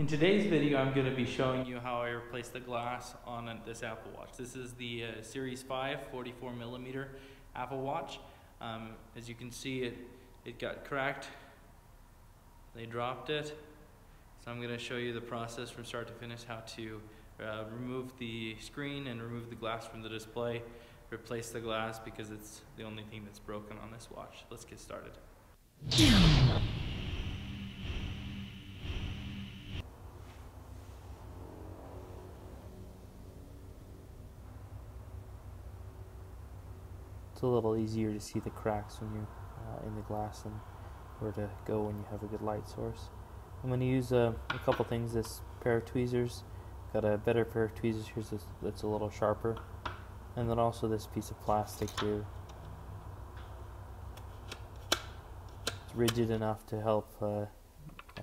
In today's video, I'm going to be showing you how I replace the glass on this Apple Watch. This is the uh, Series 5 44 millimeter Apple Watch. Um, as you can see, it, it got cracked. They dropped it. So I'm going to show you the process from start to finish, how to uh, remove the screen and remove the glass from the display, replace the glass because it's the only thing that's broken on this watch. Let's get started. It's a little easier to see the cracks when you're uh, in the glass and where to go when you have a good light source. I'm going to use uh, a couple things. This pair of tweezers, got a better pair of tweezers here that's a little sharper, and then also this piece of plastic here. It's rigid enough to help uh,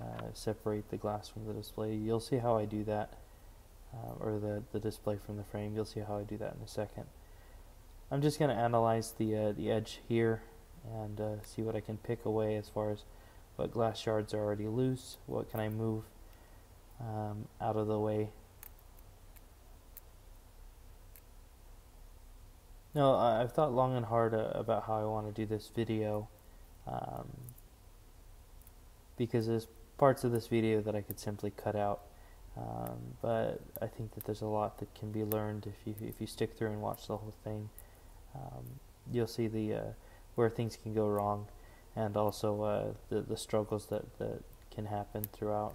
uh separate the glass from the display. You'll see how I do that, uh, or the, the display from the frame. You'll see how I do that in a second. I'm just going to analyze the uh, the edge here and uh, see what I can pick away as far as what glass shards are already loose, what can I move um, out of the way. No, I've thought long and hard uh, about how I want to do this video um, because there's parts of this video that I could simply cut out. Um, but I think that there's a lot that can be learned if you if you stick through and watch the whole thing um, you'll see the uh, where things can go wrong and also uh, the, the struggles that, that can happen throughout.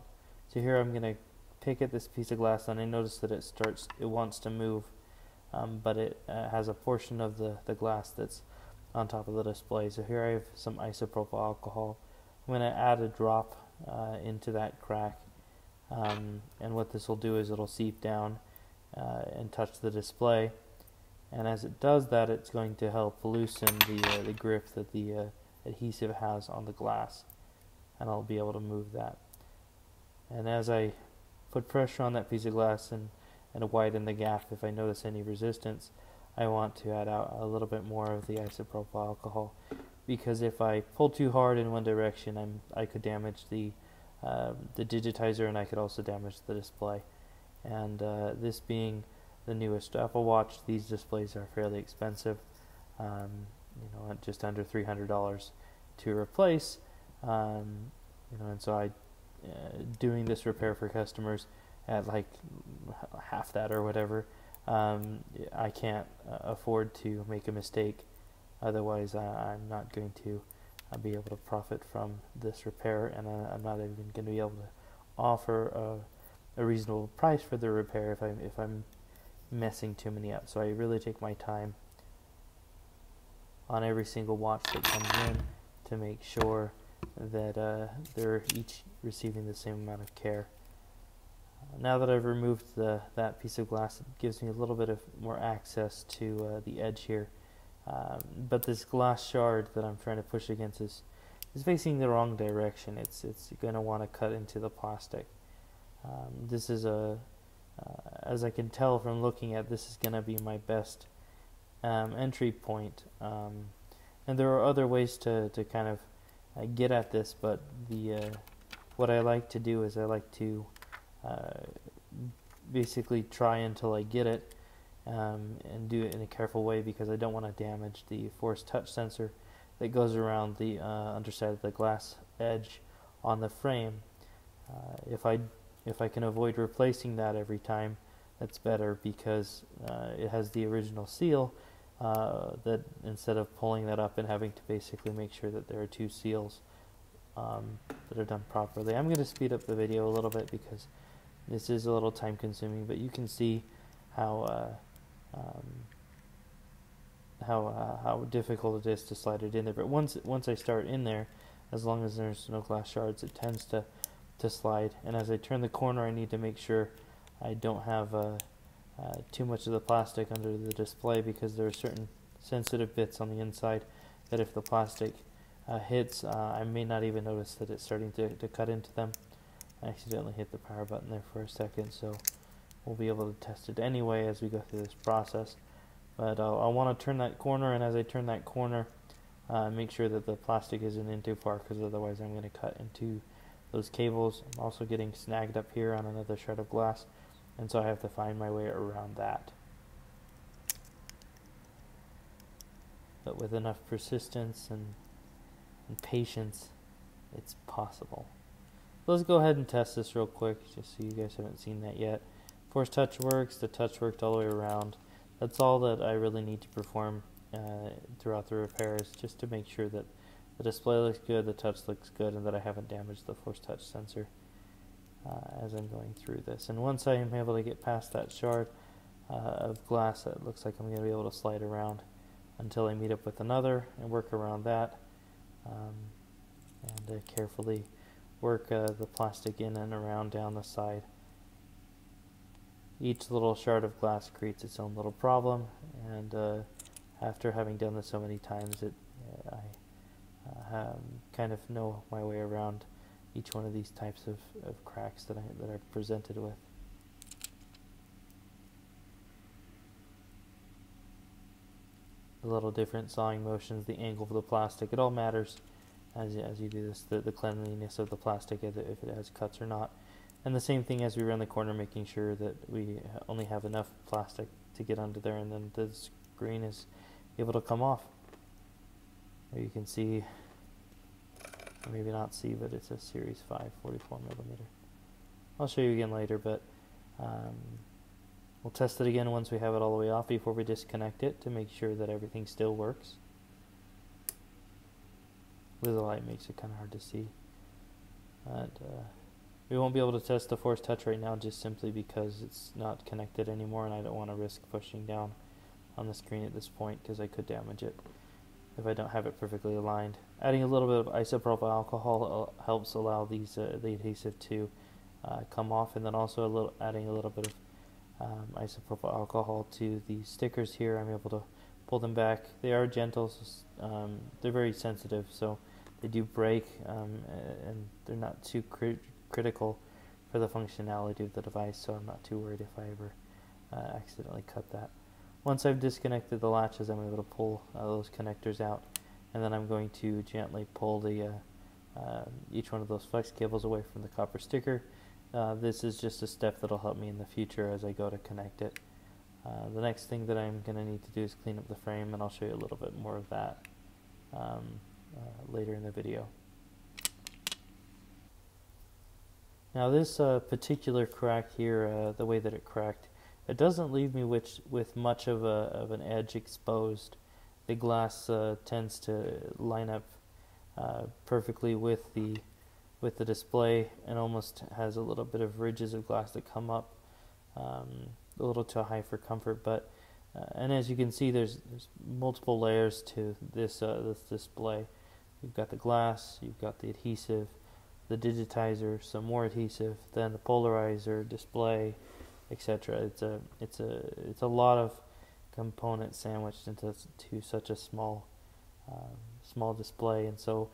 So here I'm going to pick at this piece of glass and I notice that it starts, it wants to move, um, but it uh, has a portion of the, the glass that's on top of the display. So here I have some isopropyl alcohol. I'm going to add a drop uh, into that crack um, and what this will do is it'll seep down uh, and touch the display and as it does that it's going to help loosen the, uh, the grip that the uh, adhesive has on the glass. And I'll be able to move that. And as I put pressure on that piece of glass and, and widen the gap if I notice any resistance I want to add out a little bit more of the isopropyl alcohol. Because if I pull too hard in one direction I'm, I could damage the uh, the digitizer and I could also damage the display. And uh, this being the newest Apple Watch, these displays are fairly expensive. Um, you know, just under three hundred dollars to replace. Um, you know, and so I uh, doing this repair for customers at like half that or whatever. Um, I can't uh, afford to make a mistake. Otherwise, I, am not going to uh, be able to profit from this repair, and I, am not even going to be able to offer a, a reasonable price for the repair if I'm if I'm messing too many up. So I really take my time on every single watch that comes in to make sure that uh, they're each receiving the same amount of care. Now that I've removed the that piece of glass, it gives me a little bit of more access to uh, the edge here. Um, but this glass shard that I'm trying to push against is is facing the wrong direction. It's it's going to want to cut into the plastic. Um, this is a uh, as I can tell from looking at this is going to be my best um, entry point. Um, and there are other ways to, to kind of uh, get at this, but the uh, what I like to do is I like to uh, basically try until I get it um, and do it in a careful way because I don't want to damage the force touch sensor that goes around the uh, underside of the glass edge on the frame. Uh, if I if I can avoid replacing that every time, that's better because uh, it has the original seal uh, that instead of pulling that up and having to basically make sure that there are two seals um, that are done properly. I'm going to speed up the video a little bit because this is a little time consuming, but you can see how uh, um, how uh, how difficult it is to slide it in there. But once once I start in there, as long as there's no glass shards, it tends to to slide. And as I turn the corner, I need to make sure I don't have uh, uh, too much of the plastic under the display because there are certain sensitive bits on the inside that if the plastic uh, hits, uh, I may not even notice that it's starting to, to cut into them. I accidentally hit the power button there for a second, so we'll be able to test it anyway as we go through this process. But uh, I want to turn that corner, and as I turn that corner, uh, make sure that the plastic isn't in too far because otherwise I'm going to cut into those cables. I'm also getting snagged up here on another shard of glass, and so I have to find my way around that. But with enough persistence and, and patience, it's possible. Let's go ahead and test this real quick, just so you guys haven't seen that yet. Force touch works, the touch worked all the way around. That's all that I really need to perform uh, throughout the repairs, just to make sure that the display looks good, the touch looks good, and that I haven't damaged the force touch sensor uh, as I'm going through this. And once I am able to get past that shard uh, of glass, it looks like I'm going to be able to slide around until I meet up with another and work around that. Um, and uh, carefully work uh, the plastic in and around down the side. Each little shard of glass creates its own little problem, and uh, after having done this so many times, it I um, kind of know my way around each one of these types of, of cracks that I that are presented with. A little different sawing motions, the angle of the plastic, it all matters as, as you do this, the, the cleanliness of the plastic, if it has cuts or not. And the same thing as we run the corner, making sure that we only have enough plastic to get under there and then the screen is able to come off. You can see, maybe not see, but it's a Series 5 44 millimeter. I'll show you again later, but um, we'll test it again once we have it all the way off before we disconnect it to make sure that everything still works. With the light makes it kind of hard to see. But, uh, we won't be able to test the force touch right now just simply because it's not connected anymore and I don't want to risk pushing down on the screen at this point because I could damage it if I don't have it perfectly aligned. Adding a little bit of isopropyl alcohol uh, helps allow these uh, the adhesive to uh, come off and then also a little adding a little bit of um, isopropyl alcohol to the stickers here I'm able to pull them back. They are gentle, um, they're very sensitive so they do break um, and they're not too cri critical for the functionality of the device so I'm not too worried if I ever uh, accidentally cut that. Once I've disconnected the latches, I'm able to pull uh, those connectors out, and then I'm going to gently pull the uh, uh, each one of those flex cables away from the copper sticker. Uh, this is just a step that'll help me in the future as I go to connect it. Uh, the next thing that I'm going to need to do is clean up the frame, and I'll show you a little bit more of that um, uh, later in the video. Now this particular crack here, the way that it cracked, it doesn't leave me with, with much of, a, of an edge exposed. The glass uh, tends to line up uh, perfectly with the with the display and almost has a little bit of ridges of glass that come up um, a little too high for comfort. But uh, and as you can see, there's, there's multiple layers to this uh, this display. You've got the glass, you've got the adhesive, the digitizer, some more adhesive, then the polarizer display etc. It's a it's a it's a lot of components sandwiched into to such a small um, small display, and so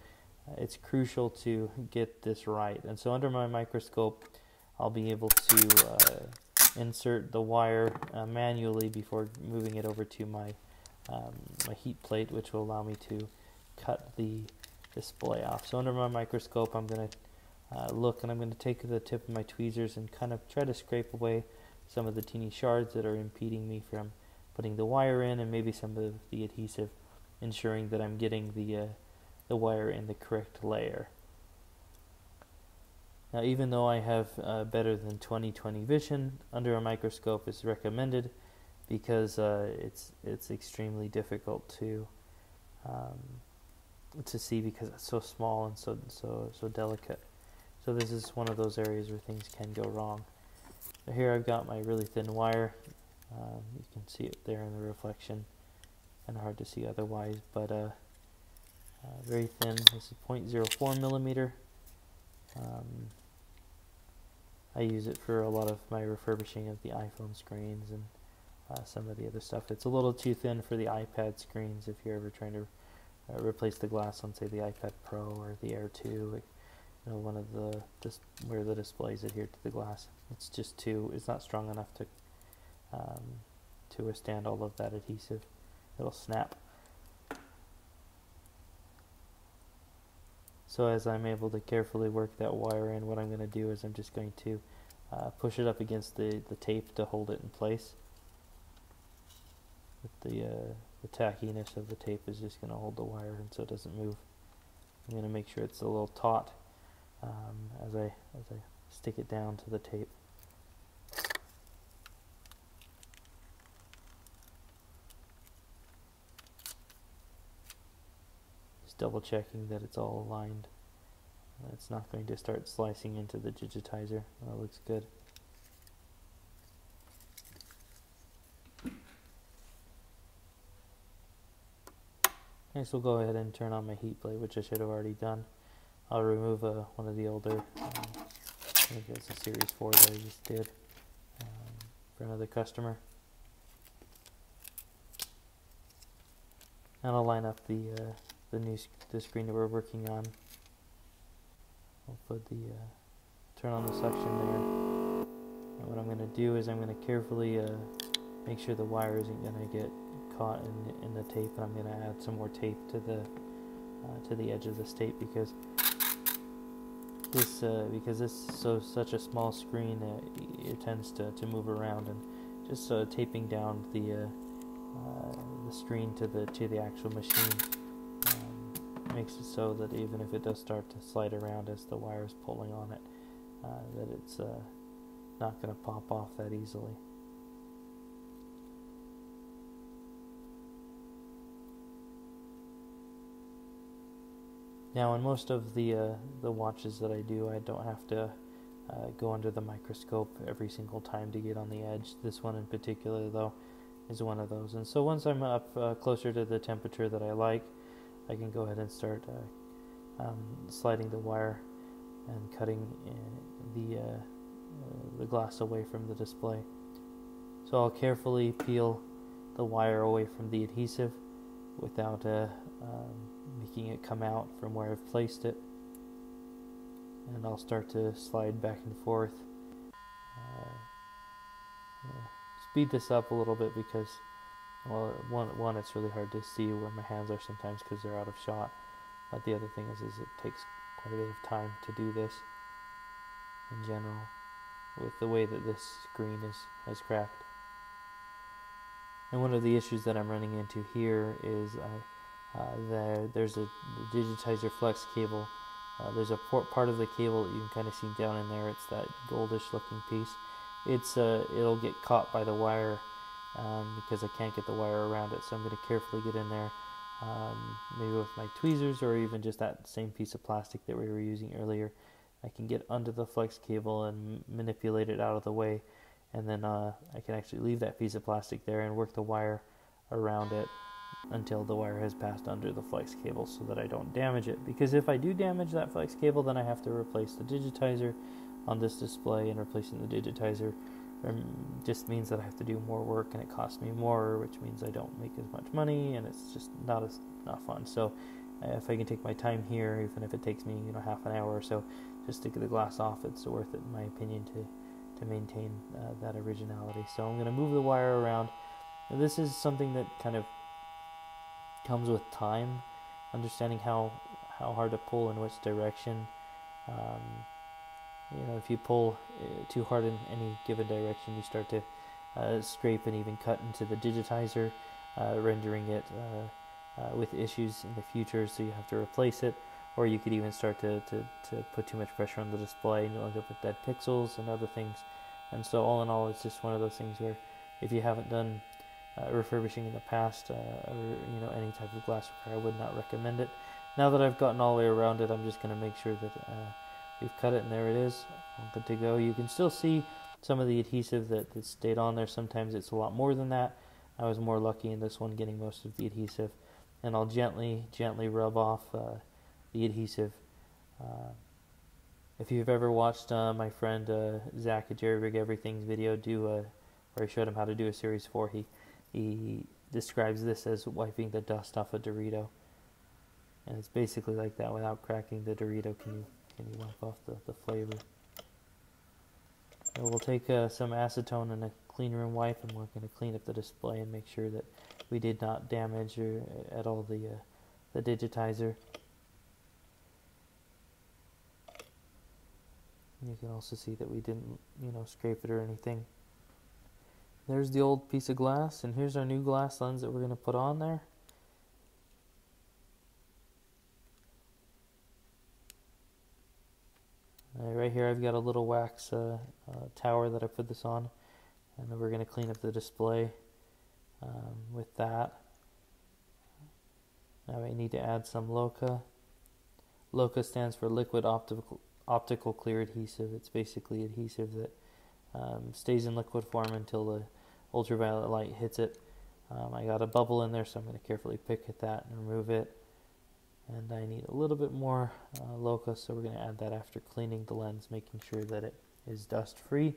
uh, it's crucial to get this right. And so under my microscope, I'll be able to uh, insert the wire uh, manually before moving it over to my um, my heat plate, which will allow me to cut the display off. So under my microscope, I'm going to uh, look and I'm going to take the tip of my tweezers and kind of try to scrape away some of the teeny shards that are impeding me from putting the wire in and maybe some of the adhesive ensuring that I'm getting the uh, the wire in the correct layer. Now even though I have uh, better than 20/20 vision, under a microscope is recommended because uh, it's it's extremely difficult to um, to see because it's so small and so so so delicate. So this is one of those areas where things can go wrong. So here I've got my really thin wire. Um, you can see it there in the reflection. Kind of hard to see otherwise, but uh, uh, very thin. This is 0.04 millimeter. Um, I use it for a lot of my refurbishing of the iPhone screens and uh, some of the other stuff. It's a little too thin for the iPad screens if you're ever trying to uh, replace the glass on, say, the iPad Pro or the Air 2 you know, one of the just where the display is adhered to the glass. It's just too, it's not strong enough to um, to withstand all of that adhesive. It'll snap. So as I'm able to carefully work that wire in, what I'm going to do is I'm just going to uh, push it up against the, the tape to hold it in place. The, uh, the tackiness of the tape is just going to hold the wire in so it doesn't move. I'm going to make sure it's a little taut um, as I as I stick it down to the tape. Double checking that it's all aligned. It's not going to start slicing into the digitizer. That looks good. Next we'll go ahead and turn on my heat plate, which I should have already done. I'll remove uh, one of the older, um, I think it's a Series 4 that I just did um, for another customer. And I'll line up the uh, the new sc the screen that we're working on. I'll put the uh, turn on the suction there. And what I'm going to do is I'm going to carefully uh, make sure the wire isn't going to get caught in in the tape, and I'm going to add some more tape to the uh, to the edge of the tape because this uh, because this is so such a small screen it tends to, to move around and just uh, taping down the uh, the screen to the to the actual machine makes it so that even if it does start to slide around as the wire is pulling on it uh, that it's not going to pop off that easily. Now, in most of the uh, the watches that I do, I don't have to uh, go under the microscope every single time to get on the edge. This one in particular, though, is one of those. And so once I'm up uh, closer to the temperature that I like, I can go ahead and start uh, um, sliding the wire and cutting uh, the uh, the glass away from the display. So I'll carefully peel the wire away from the adhesive without um, making it come out from where I've placed it. And I'll start to slide back and forth. Uh, speed this up a little bit because, well, one, one, it's really hard to see where my hands are sometimes because they're out of shot. But the other thing is, is it takes quite a bit of time to do this in general with the way that this screen is has cracked. And one of the issues that I'm running into here is I uh, there, there's a the digitizer flex cable. Uh, there's a part of the cable that you can kind of see down in there. It's that goldish looking piece. It's uh, it'll get caught by the wire um, because I can't get the wire around it. So I'm going to carefully get in there, um, maybe with my tweezers or even just that same piece of plastic that we were using earlier. I can get under the flex cable and manipulate it out of the way, and then uh, I can actually leave that piece of plastic there and work the wire around it until the wire has passed under the flex cable so that I don't damage it. Because if I do damage that flex cable, then I have to replace the digitizer on this display, and replacing the digitizer um, just means that I have to do more work and it costs me more, which means I don't make as much money, and it's just not as not fun. So uh, if I can take my time here, even if it takes me you know half an hour or so, just to get the glass off, it's worth it in my opinion to to maintain uh, that originality. So I'm going to move the wire around. And this is something that kind of comes with time, understanding how how hard to pull in which direction. Um, you know, if you pull uh, too hard in any given direction, you start to uh, scrape and even cut into the digitizer, uh, rendering it uh, uh, with issues in the future. So you have to replace it, or you could even start to, to, to put too much pressure on the display, and you'll end up with dead pixels and other things. And so, all in all, it's just one of those things where if you haven't done uh, refurbishing in the past, or you know any type of glass repair, I would not recommend it. Now that I've gotten all the way around it, I'm just going to make sure that we've cut it, and there it is, all good to go. You can still see some of the adhesive that, that stayed on there. Sometimes it's a lot more than that. I was more lucky in this one getting most of the adhesive, and I'll gently, gently rub off uh, the adhesive. Uh, if you've ever watched uh, my friend uh, Zach at Jerry Rig Everything's video do a, where I showed him how to do a Series 4, he he describes this as wiping the dust off a Dorito. And it's basically like that without cracking the Dorito. Can you Maybe wipe off the, the flavor. And we'll take uh, some acetone and a clean room wipe and we're going to clean up the display and make sure that we did not damage or, uh, at all the, uh, the digitizer. You can also see that we didn't, you know, scrape it or anything. There's the old piece of glass, and here's our new glass lens that we're going to put on there. Right here I've got a little wax uh, uh, tower that I put this on, and then we're going to clean up the display um, with that. Now I need to add some LOCA. LOCA stands for liquid optical optical clear adhesive. It's basically adhesive that um, stays in liquid form until the ultraviolet light hits it. Um, I got a bubble in there, so I'm going to carefully pick at that and remove it. And I need a little bit more uh, LOCA, so we're going to add that after cleaning the lens, making sure that it is dust free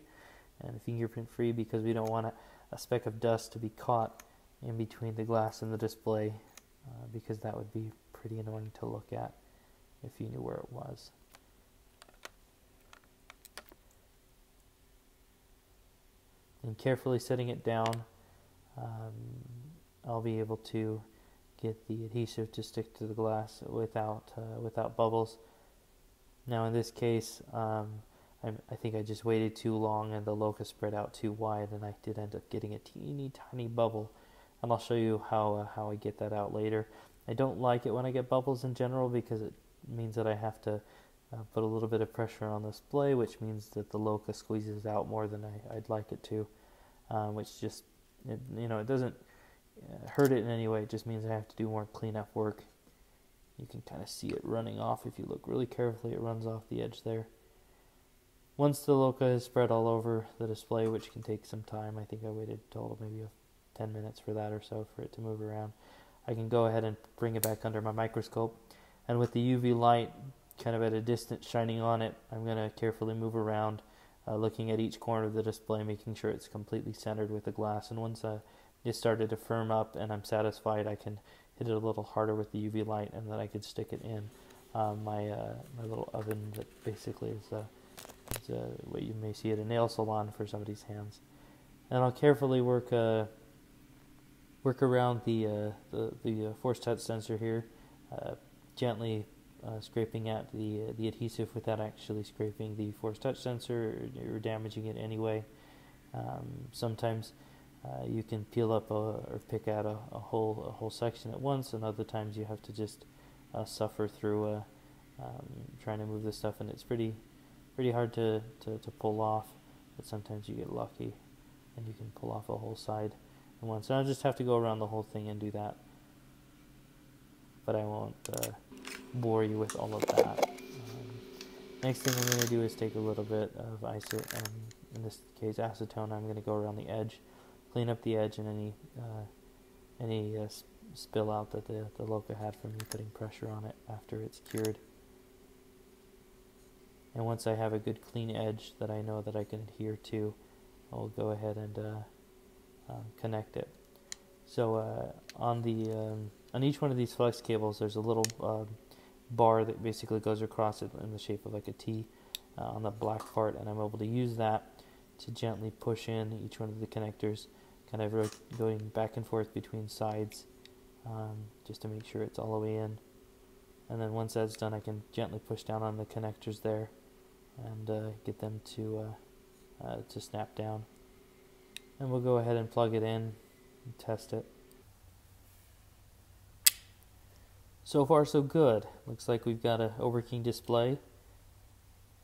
and fingerprint free because we don't want a, a speck of dust to be caught in between the glass and the display uh, because that would be pretty annoying to look at if you knew where it was. And carefully setting it down, um, I'll be able to get the adhesive to stick to the glass without uh, without bubbles. Now in this case, um, I, think I just waited too long and the LOCA spread out too wide, and I did end up getting a teeny tiny bubble. And I'll show you how uh, how I get that out later. I don't like it when I get bubbles in general because it means that I have to uh, put a little bit of pressure on the display, which means that the LOCA squeezes out more than I, would like it to, uh, which just it, you know it doesn't hurt it in any way. It just means I have to do more cleanup work. You can kind of see it running off if you look really carefully. It runs off the edge there. Once the LOCA is spread all over the display, which can take some time, I think I waited total maybe 10 minutes for that or so for it to move around. I can go ahead and bring it back under my microscope. And with the UV light kind of at a distance shining on it, I'm going to carefully move around, uh, looking at each corner of the display, making sure it's completely centered with the glass. And once uh, it started to firm up and I'm satisfied, I can hit it a little harder with the UV light and then I could stick it in uh, my uh, my little oven that basically is, uh, is uh, what you may see at a nail salon for somebody's hands. And I'll carefully work uh, work around the uh, the, the force touch sensor here, gently scraping at the the adhesive without actually scraping the force touch sensor or, or damaging it anyway. Um, sometimes uh, you can peel up a, or pick out a, a, whole a whole section at once, and other times you have to just uh, suffer through uh, um, trying to move this stuff, and it's pretty pretty hard to, to, to pull off. But sometimes you get lucky, and you can pull off a whole side at once. So I just have to go around the whole thing and do that. But I won't uh, bore you with all of that. Um, next thing I'm going to do is take a little bit of iso, um, in this case acetone. I'm going to go around the edge clean up the edge and any uh, any uh, spill out that the, the LOCA had from me putting pressure on it after it's cured. And once I have a good clean edge that I know that I can adhere to, I'll go ahead and uh, um, connect it. So uh, on the um, on each one of these flex cables, there's a little um, bar that basically goes across it in the shape of like a T uh, on the black part, and I'm able to use that to gently push in each one of the connectors kind of going back and forth between sides um, just to make sure it's all the way in. And then once that's done, I can gently push down on the connectors there and uh, get them to uh, uh, to snap down. And we'll go ahead and plug it in and test it. So far so good. Looks like we've got a overking display.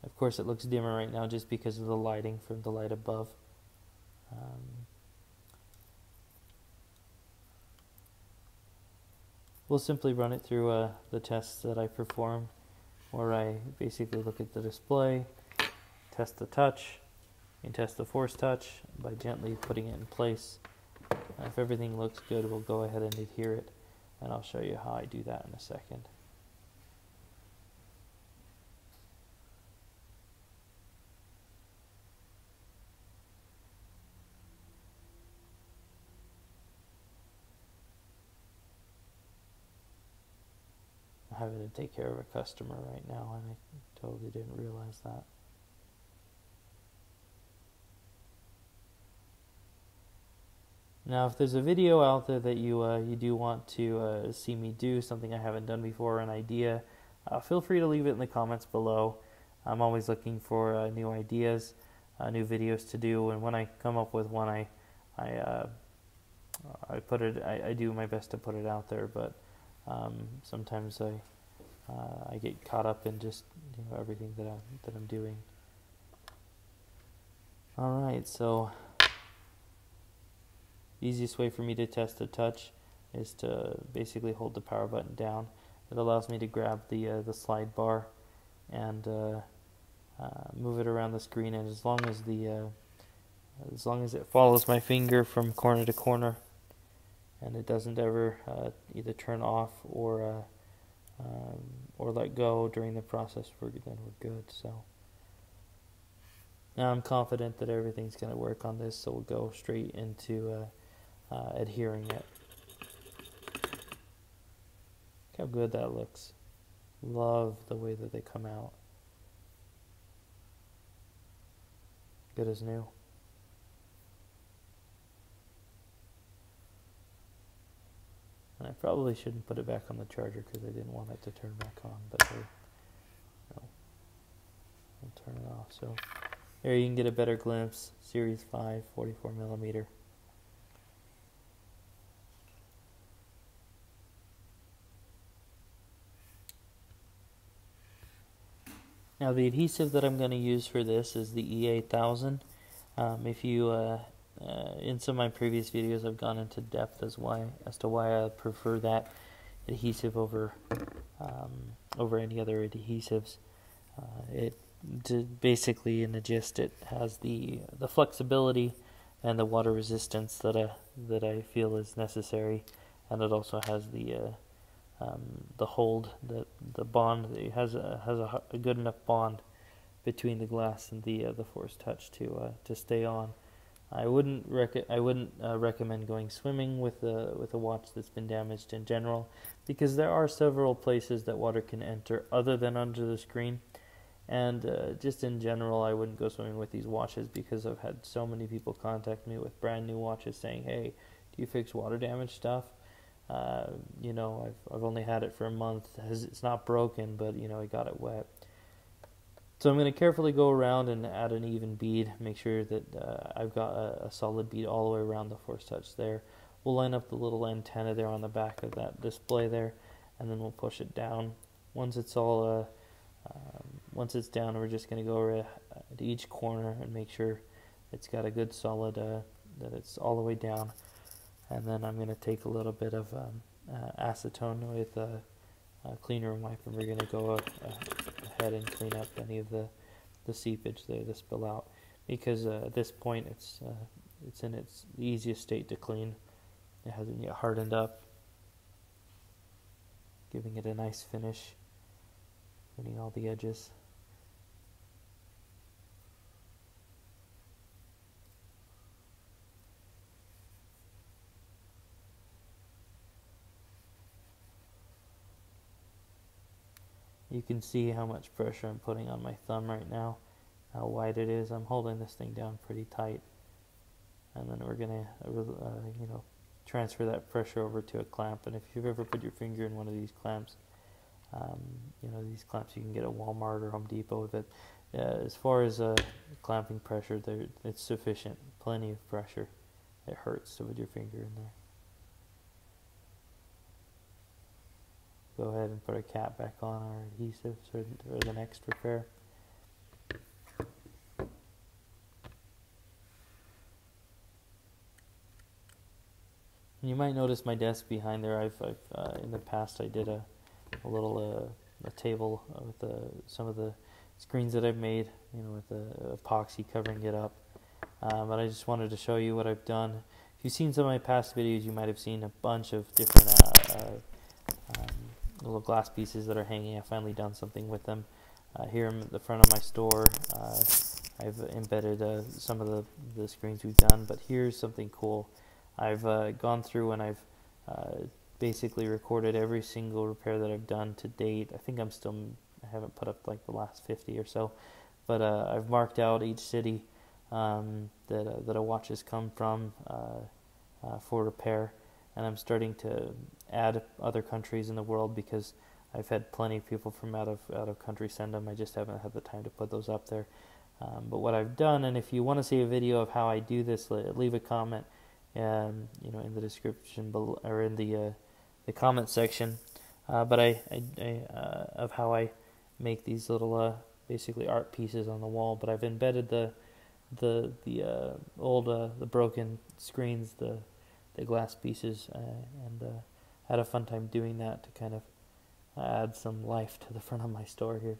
Of course it looks dimmer right now just because of the lighting from the light above. Um, we'll simply run it through uh, the tests that I perform where I basically look at the display, test the touch, and test the force touch by gently putting it in place. If everything looks good, we'll go ahead and adhere it, and I'll show you how I do that in a second. Having to take care of a customer right now, and I totally didn't realize that. Now, if there's a video out there that you uh, you do want to uh, see me do something I haven't done before, an idea, uh, feel free to leave it in the comments below. I'm always looking for uh, new ideas, uh, new videos to do, and when I come up with one, I I uh, I put it I, I do my best to put it out there, but um, sometimes I uh, I get caught up in just you know everything that I'm that I'm doing. All right, so easiest way for me to test a touch is to basically hold the power button down. It allows me to grab the uh, the slide bar and uh, uh, move it around the screen, and as long as the uh, as long as it follows my finger from corner to corner, and it doesn't ever uh, either turn off or um, or let go during the process, we're, then we're good. So. Now I'm confident that everything's going to work on this, so we'll go straight into uh, uh, adhering it. Look how good that looks. Love the way that they come out. Good as new. And I probably shouldn't put it back on the charger because I didn't want it to turn back on, but I, no, I'll turn it off. So there you can get a better glimpse. Series 5, 44 millimeter. Now the adhesive that I'm going to use for this is the E8000. Um, if you, uh, uh, in some of my previous videos, I've gone into depth as why as to why I prefer that adhesive over um, over any other adhesives. Uh, it basically, in the gist, it has the the flexibility and the water resistance that I that I feel is necessary, and it also has the uh, um, the hold, the the bond. It has a has a, a, good enough bond between the glass and the uh, the force touch to uh, to stay on. I wouldn't rec- I wouldn't uh, recommend going swimming with a with a watch that's been damaged in general, because there are several places that water can enter other than under the screen, and uh, just in general, I wouldn't go swimming with these watches because I've had so many people contact me with brand new watches saying, "Hey, do you fix water damage stuff?" Uh, you know, I've I've only had it for a month. It's not broken, but you know, I got it wet. So I'm going to carefully go around and add an even bead. Make sure that uh, I've got a, a, solid bead all the way around the force touch there. We'll line up the little antenna there on the back of that display there, and then we'll push it down. Once it's all uh, um, once it's down, we're just going to go over to each corner and make sure it's got a good solid uh, that it's all the way down and then I'm going to take a little bit of um, uh, acetone with a, a, cleaner wipe and we're going to go up, uh, ahead and clean up any of the, the seepage there, the spill out. Because uh, at this point it's uh, it's in its easiest state to clean. It hasn't yet hardened up. Giving it a nice finish. Cleaning all the edges can see how much pressure I'm putting on my thumb right now, how wide it is. I'm holding this thing down pretty tight. And then we're going to, uh, you know, transfer that pressure over to a clamp. And if you've ever put your finger in one of these clamps, um, you know, these clamps you can get at Walmart or Home Depot. That uh, as far as uh, clamping pressure, it's sufficient, plenty of pressure. It hurts to put your finger in there. Go ahead and put a cap back on our adhesives or, or the next repair. You might notice my desk behind there. I've, I've uh, in the past I did a, a little uh, a table with the, some of the screens that I've made, you know, with the epoxy covering it up. Um, but I just wanted to show you what I've done. If you've seen some of my past videos, you might have seen a bunch of different uh, uh little glass pieces that are hanging. I've finally done something with them. Uh, here in the front of my store, uh, I've embedded uh, some of the, the screens we've done, but here's something cool. I've uh, gone through and I've uh, basically recorded every single repair that I've done to date. I think I'm still, I haven't put up like the last 50 or so, but uh, I've marked out each city um, that, that a watch has come from for repair and I'm starting to add other countries in the world because I've had plenty of people from out of out of country send them. I just haven't had the time to put those up there. Um, but what I've done, and if you want to see a video of how I do this, leave a comment, um, you know, in the description below, or in the uh, the comment section. Uh, but I, I, I uh, of how I make these little uh, basically art pieces on the wall. But I've embedded the the the uh, old uh, the broken screens, the the glass pieces, and had a fun time doing that to kind of add some life to the front of my store here.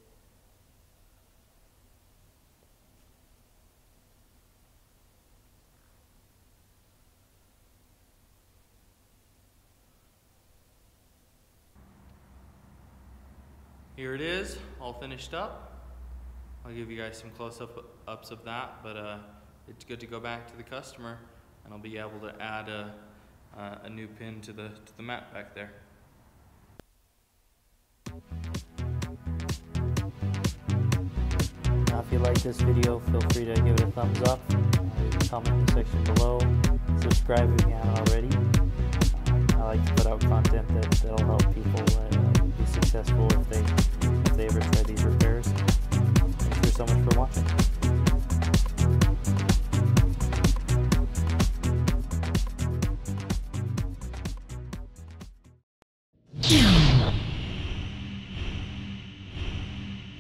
Here it is, all finished up. I'll give you guys some close-ups of that, but uh, it's good to go back to the customer, and I'll be able to add a, uh, a new pin to the, to the mat back there. Now if you like this video, feel free to give it a thumbs up, leave a comment in the section below, subscribe if you haven't already. I like to put out content that, that'll help people uh, be successful if they, if they ever try these repairs. Thanks so much for watching.